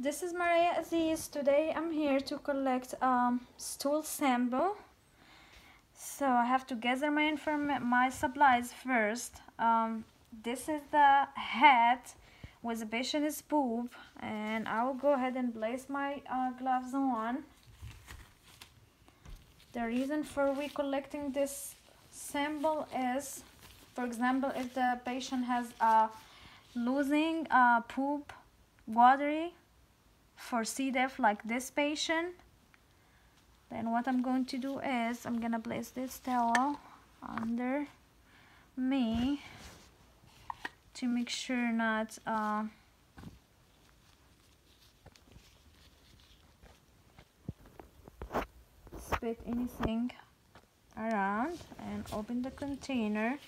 This is Maria Aziz. Today I'm here to collect um, stool sample. So I have to gather my my supplies first. Um, this is the hat with the patient's boob and I will go ahead and place my uh, gloves on. The reason for we collecting this sample is, for example, if the patient has a losing uh, poop watery for C. diff like this patient then what I'm going to do is I'm gonna place this towel under me to make sure not uh, spit anything around and open the container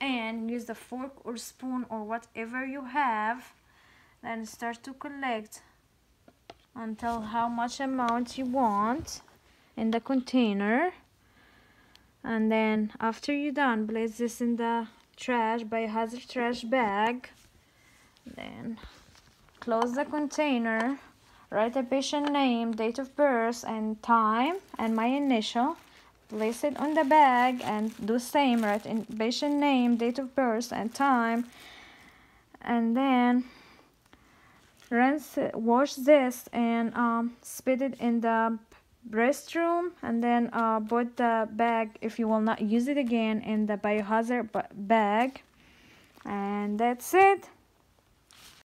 and use the fork or spoon or whatever you have then start to collect until how much amount you want in the container. And then after you're done place this in the trash biohazard trash bag. Then close the container write the patient name date of birth and time and my initial. Place it on the bag and do same write in patient name date of birth and time. And then rinse wash this and um, spit it in the restroom and then uh, put the bag if you will not use it again in the biohazard bag. And that's it